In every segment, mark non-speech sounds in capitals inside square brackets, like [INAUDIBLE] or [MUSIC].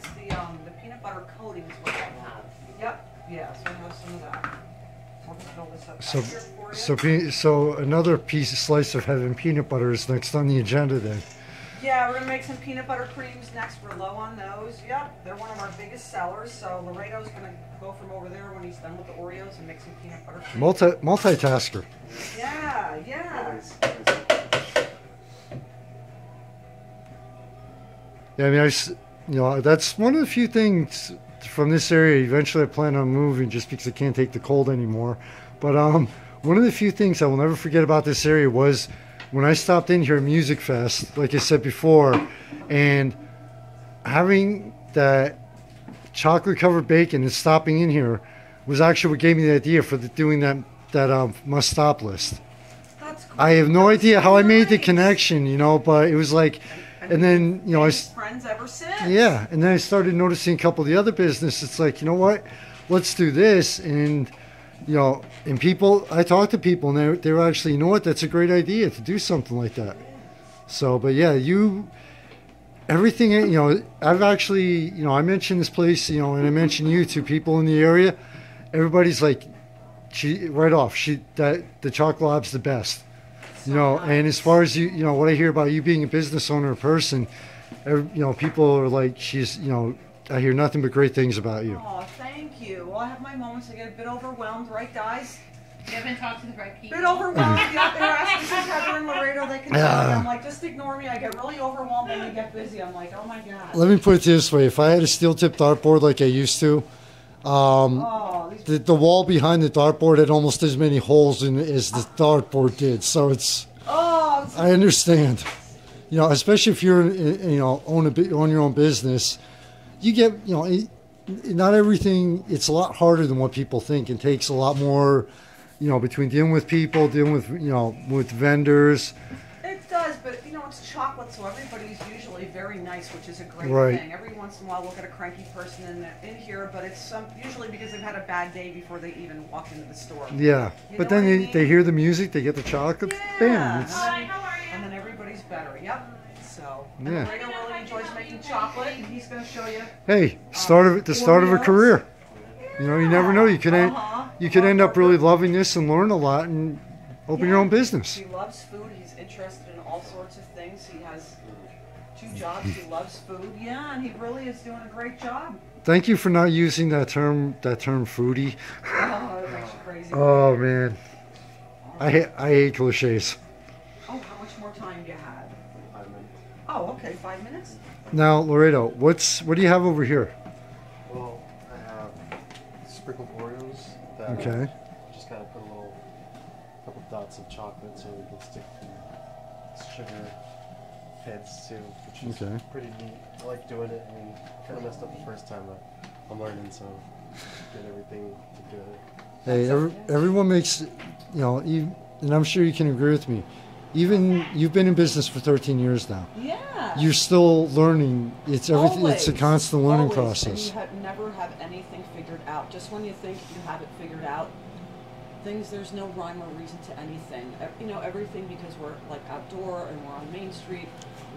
it's the, um, the peanut butter coating is what I have. Yep, yeah, so I have some of that. I'll fill this up So, here for you. so, pe- so another piece, slice of heaven peanut butter is next on the agenda then. Yeah, we're gonna make some peanut butter creams next. We're low on those. Yep, they're one of our biggest sellers. So Laredo's gonna go from over there when he's done with the Oreos and make some peanut butter cream. Multi, multitasker. Yeah, yeah. Always- Yeah, I mean, I, s- you know, that's one of the few things from this area. Eventually, I plan on moving just because I can't take the cold anymore. But um, one of the few things I will never forget about this area was when I stopped in here at Music Fest, like I said before, and having that chocolate covered bacon and stopping in here was actually what gave me the idea for the, doing that that um, must stop list. That's cool. I have no idea how I made the connection, you know, but it was like, and then you know, I, friends ever since. yeah, and then I started noticing a couple of the other business. It's like, you know what? Let's do this, and you know, and people. I talked to people, and they they were actually, you know what? That's a great idea to do something like that. So, but yeah, you. Everything you know, I've actually, you know, I mentioned this place, you know, and I mentioned you to people in the area. Everybody's like, she right off. She that the chocolate lab's the best you know and as far as you you know what i hear about you being a business owner person every, you know people are like she's you know i hear nothing but great things about you Oh, thank you. Well, I have my moments. I get a bit overwhelmed, right, guys? You haven't talked to the right people. bit overwhelmed. yeah, they were asking for Heather and Laredo. They can tell me. I'm like, just ignore me. I get really overwhelmed when we get busy. I'm like, oh my god. let me put it this way if i had a steel-tipped dartboard like i used to um, Oh, the, the wall behind the dartboard had almost as many holes in it as the dartboard did so it's oh, i understand. You know especially if you're uh, you know own a own your own business you get you know it, not everything it's a lot harder than what people think. It takes a lot more you know between dealing with people dealing with you know with vendors but you know, it's chocolate, so everybody's usually very nice, which is a great Right. thing. Every once in a while, we'll get a cranky person in there, in here, but it's some, usually because they've had a bad day before they even walk into the store. yeah You but then what I they, mean? they hear the music they get the chocolate bam Yeah. it's, Hi, how are And then everybody's better. Yep. So, Yeah. Laredo really enjoys making chocolate, and he's going to show you. hey start of the start of a Oreos. career you know you never know you can, Uh-huh. you could end up really loving this and learn a lot and open your Yeah. own business He loves food. He's interested in all sorts of things. He has two jobs. He loves food. Yeah, and he really is doing a great job. thank you for not using that term that term foodie Oh, it makes you crazy. oh man i hate i hate cliches Oh, how much more time do you have? Five minutes. Oh, okay, five minutes. now Laredo what's what do you have over here Well, I have sprinkled Oreos that okay which is Okay. pretty neat. I like doing it. I mean, kind of messed up the first time, but I'm learning, so get everything together. Hey, every, everyone makes, you know, even, and I'm sure you can agree with me. Even you've been in business for 13 years now. Yeah. You're still learning. It's everything. It's a constant learning Always. And process. you have, never have anything figured out. Just when you think you have it figured out, things there's no rhyme or reason to anything. You know everything because we're like outdoor and we're on Main Street.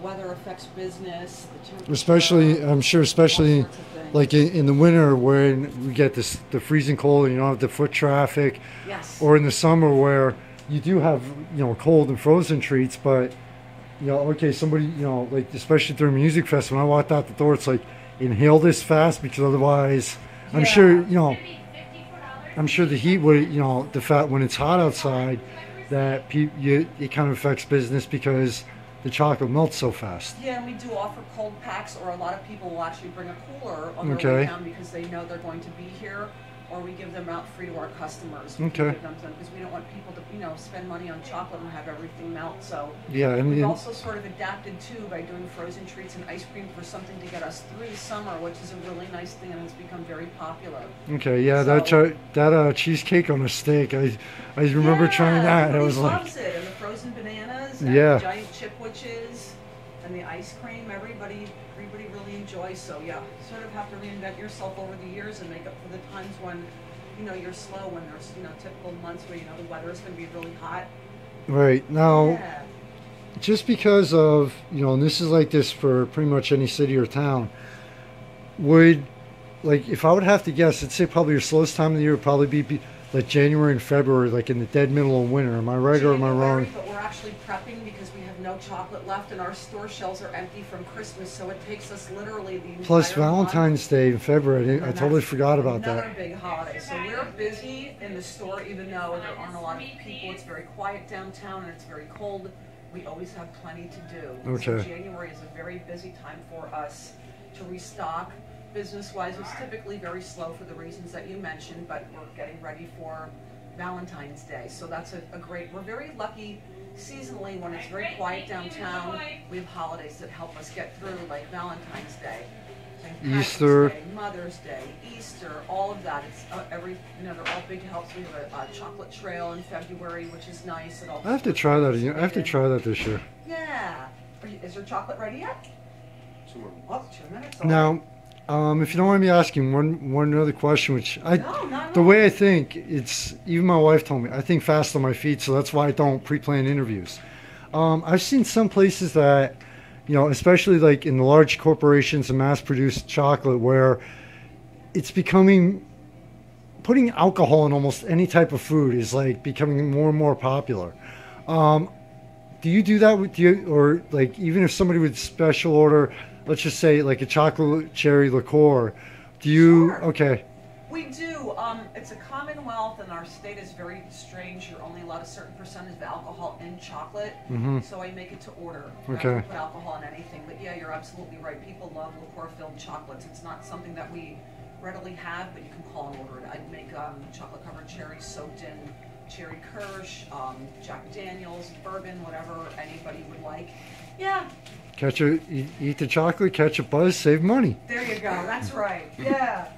Weather affects business. The. Especially, I'm sure, especially sorts of things. like in, in the winter when we get this the freezing cold and you don't have the foot traffic, yes. or in the summer where you do have you know cold and frozen treats, but you know, okay, somebody you know, like especially during music fest, when I walked out the door, it's like inhale this fast because otherwise, I'm sure you know. Maybe $54. I'm sure the heat would, you know, the fact when it's hot outside, that pe- you, it kind of affects business because the chocolate melts so fast. Yeah, and we do offer cold packs, or a lot of people will actually bring a cooler on their Okay. way down because they know they're going to be here, or we give them out free to our customers. Okay. Give them to them because we don't want people to, you know, spend money on chocolate and have everything melt. So Yeah, and, we've and also sort of adapted too by doing frozen treats and ice cream for something to get us through the summer, which is a really nice thing and it's become very popular. okay, yeah, that So- that uh, cheesecake on a steak, I I remember Yeah, trying that. I was like, loves it, and the frozen bananas, and Yeah. the giant chipwiches, and the ice cream. Everybody, everybody really enjoys. So yeah, sort of have to reinvent yourself over the years and make up for the times when, you know, you're slow. When there's you know typical months where you know the weather is going to be really hot. right now, Yeah. just because of you know, and this is like this for pretty much any city or town. would like if I would have to guess, I'd say probably your slowest time of the year would probably be, be like January and February, like in the dead middle of winter. Am I right or am I wrong? But we're actually prepping because we have no chocolate left and our store shelves are empty from Christmas, so it takes us literally the Plus month. Valentine's Day in February. I, I totally forgot about Another that. big holiday, so we're busy in the store even though there aren't a lot of people. It's very quiet downtown and it's very cold. We always have plenty to do. So Okay. January is a very busy time for us to restock. Business-wise, it's typically very slow for the reasons that you mentioned, but we're getting ready for Valentine's Day. So that's a, a great, we're very lucky seasonally when it's very quiet downtown. We have holidays that help us get through, like Valentine's Day. St. Patrick's Easter. Day, Mother's Day, Easter, all of that. It's uh, every, you know, they're all big helps. We have a, a chocolate trail in February, which is nice. It all I have to try that. again. I have to try that this year. Yeah. Are you, is your chocolate ready yet? Two more. Oh, two minutes. all Now, um, if you don't mind me asking one one other question, which I No, the way I think it's even my wife told me I think fast on my feet, so that's why I don't pre-plan interviews. Um, I've seen some places that, you know, especially like in the large corporations and mass-produced chocolate, where it's becoming putting alcohol in almost any type of food is like becoming more and more popular. Um, do you do that with you, or like even if somebody would special order, let's just say like a chocolate cherry liqueur, do you? Sure. Okay. We do. Um, it's a commonwealth, and our state is very strange. You're only allowed a certain percentage of alcohol in chocolate, hmm so I make it to order. Okay. Put alcohol in anything, but yeah, you're absolutely right. People love liqueur-filled chocolates. It's not something that we readily have, but you can call and order it. I'd make um, chocolate-covered cherries soaked in cherry Kirsch, um, Jack Daniels, bourbon, whatever anybody would like. Yeah, Catch a eat, eat the chocolate, catch a buzz, save money. there you go. That's [LAUGHS] right. Yeah.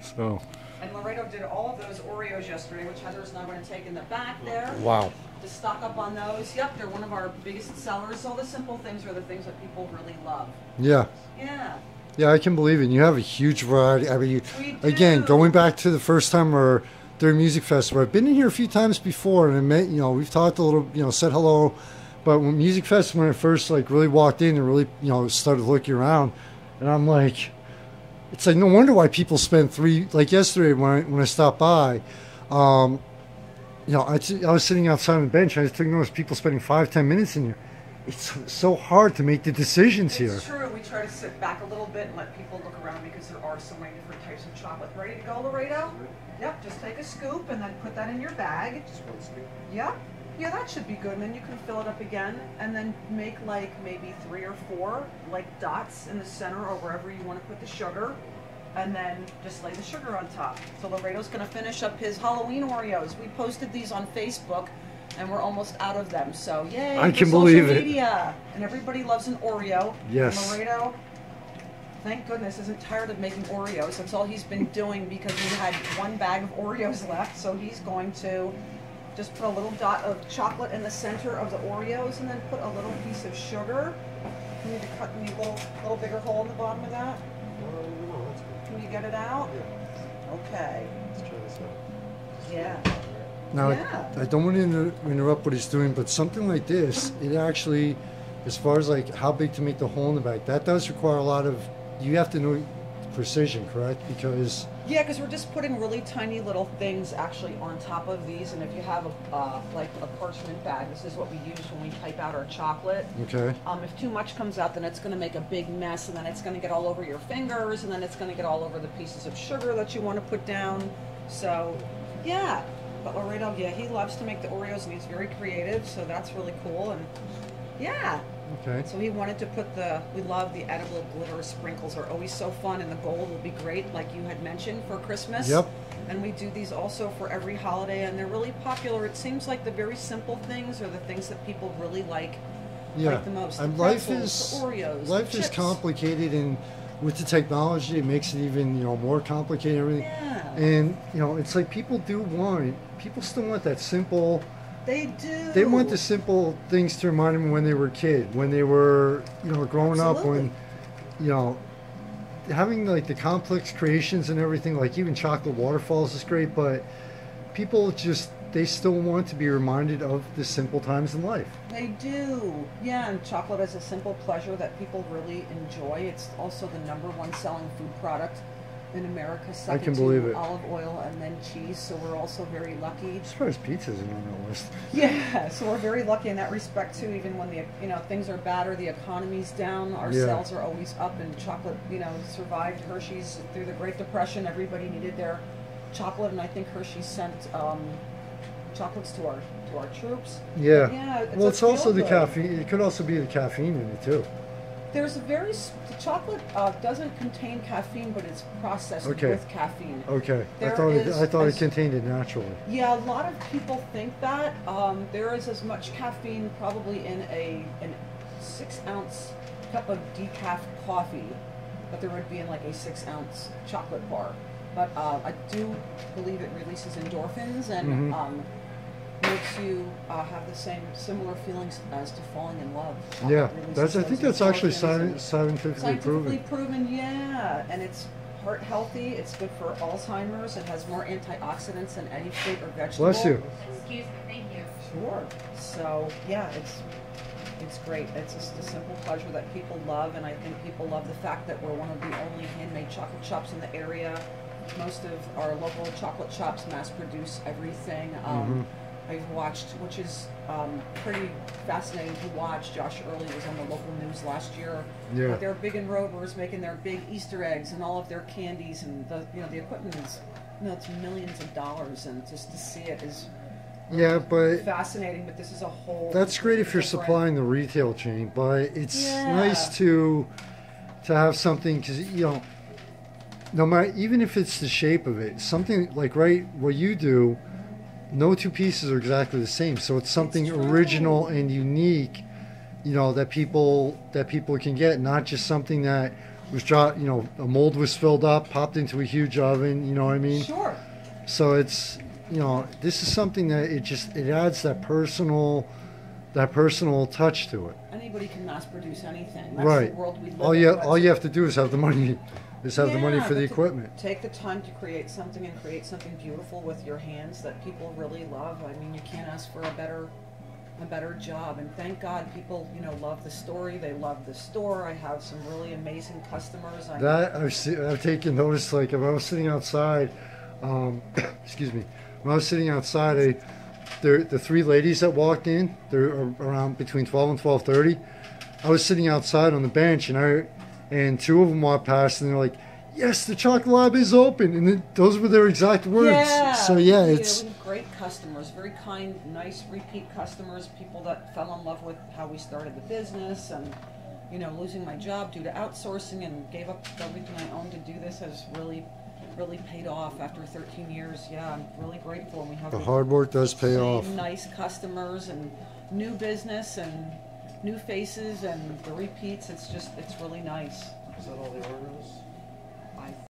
So And Laredo did all of those Oreos yesterday, which Heather's now going to take in the back there wow. to stock up on those. Yep, they're one of our biggest sellers. All the simple things are the things that people really love. Yeah. Yeah. Yeah, I can believe it. You have a huge variety. I mean, you, We again, going back to the first time or during music festival, I've been in here a few times before, and I met, you know, we've talked a little, you know, said hello. But when music Fest, when I first like really walked in and really, you know, started looking around, and I'm like, it's like no wonder why people spend three. Like yesterday when I when I stopped by, um, you know, I, t- I was sitting outside on the bench. I just took notice people spending five ten minutes in here. It's so hard to make the decisions here. It's true. We try to sit back a little bit and let people look around because there are so many different types of chocolate. Ready to go, Laredo? Yep, just take a scoop and then put that in your bag. Just one scoop. Yep. Yeah, that should be good. And then you can fill it up again and then make like maybe three or four like dots in the center or wherever you want to put the sugar. And then just lay the sugar on top. So Laredo's gonna finish up his Halloween Oreos. We posted these on Facebook and we're almost out of them. So yay! I can believe it. And everybody loves an Oreo. Yes. And Laredo, thank goodness, isn't tired of making Oreos. That's all he's been doing because we had one bag of Oreos [LAUGHS] left. So he's going to just put a little dot of chocolate in the center of the Oreos and then put a little piece of sugar. You need to cut me a little, little bigger hole in the bottom of that. Oh, no, that's good. Can you get it out? Yeah, Okay. let's try this out. Yeah. Now, Yeah. I don't want to inter- interrupt what he's doing, but something like this, it actually, as far as like how big to make the hole in the back, that does require a lot of, you have to know precision, correct? Because, Yeah, because we're just putting really tiny little things actually on top of these, and if you have a uh, like a parchment bag, this is what we use when we type out our chocolate. okay, Um, if too much comes out, then it's going to make a big mess, and then it's going to get all over your fingers, and then it's going to get all over the pieces of sugar that you want to put down. So, yeah. But Laredo, yeah, he loves to make the Oreos, and he's very creative, so that's really cool. And yeah, okay. so he wanted to put the. We love the edible glitter sprinkles; are always so fun, and the gold will be great, like you had mentioned for Christmas. Yep. And we do these also for every holiday, and they're really popular. It seems like the very simple things are the things that people really like Yeah. like the most. The And life is, Oreos, life is complicated and with the technology, it makes it even, you know, more complicated and everything. Yeah, And, you know, it's like people do want, people still want that simple, they do. they want the simple things to remind them when they were a kid, when they were, you know, growing up, when, you know, having like the complex creations and everything, like even chocolate waterfalls is great, but people just they still want to be reminded of the simple times in life. They do. Yeah, and chocolate is a simple pleasure that people really enjoy. It's also the number one selling food product in America, second can to believe it. olive oil and then cheese. So we're also very lucky. As far as pizza isn't on that list. Yeah, [LAUGHS] so we're very lucky in that respect too. Even when the you know things are bad or the economy's down, our Yeah. sales are always up. And chocolate, you know, survived Hershey's through the Great Depression. Everybody needed their chocolate, and I think Hershey sent um, chocolates to our to our troops. Yeah. Yeah, it's well, it's also the feel-good. caffeine. It could also be the caffeine in it too. There's a very the chocolate uh, doesn't contain caffeine, but it's processed Okay. with caffeine. Okay. I There thought it, I thought as- it contained it naturally. Yeah, a lot of people think that um, there is as much caffeine probably in a an six ounce cup of decaf coffee, but there would be in like a six ounce chocolate bar. But uh, I do believe it releases endorphins and Mhm. um, makes you uh, have the same similar feelings as to falling in love. Yeah. releases That's. I think that's actually endorphins and- sci- scientifically Scientifically proven. proven, yeah, and it's heart healthy. It's good for Alzheimer's. It has more antioxidants than any fruit or vegetable. Bless you. Excuse me, thank you. Sure. So yeah, it's it's great. It's just a simple pleasure that people love, and I think people love the fact that we're one of the only handmade chocolate shops in the area. Most of our local chocolate shops mass produce everything. Um, I've watched, which is um, pretty fascinating to watch. Josh Early was on the local news last year. Yeah. They're big in Rovers making their big Easter eggs and all of their candies and the you know the equipment is you know it's millions of dollars and just to see it is Yeah, but fascinating. But this is a whole. That's great if you're different- supplying the retail chain, but it's Yeah. nice to to have something because you know, no matter even if it's the shape of it, something like right what you do, no two pieces are exactly the same. So it's something original and unique, you know, that people that people can get, not just something that was dropped. You know, a mold was filled up, popped into a huge oven. You know what I mean? Sure. So it's you know this is something that it just it adds that personal that personal touch to it. Anybody can mass produce anything. That's right. the world we live all in. you all you have to do is have the money is have the money Yeah, for the but to equipment. Take the time to create something and create something beautiful with your hands that people really love. I mean, you can't ask for a better a better job. And thank God people, you know, love the story. They love the store. I have some really amazing customers. I That I've se- I've taken notice. Like if I was sitting outside, um, [COUGHS] excuse me, when I was sitting outside, I, there the three ladies that walked in, they're around between twelve and twelve thirty. I was sitting outside on the bench, and I and two of them walked past, and they're like, "Yes, the chocolate lab is open," and then, those were their exact words. Yeah. So yeah, it's great customers, very kind, nice repeat customers, people that fell in love with how we started the business and you know, losing my job due to outsourcing and gave up everything I owned to do this has really really paid off after 13 years. Yeah, I'm really grateful and we have the hard work does pay off. nice customers and new business and new faces and the repeats. It's just it's really nice. Is that all the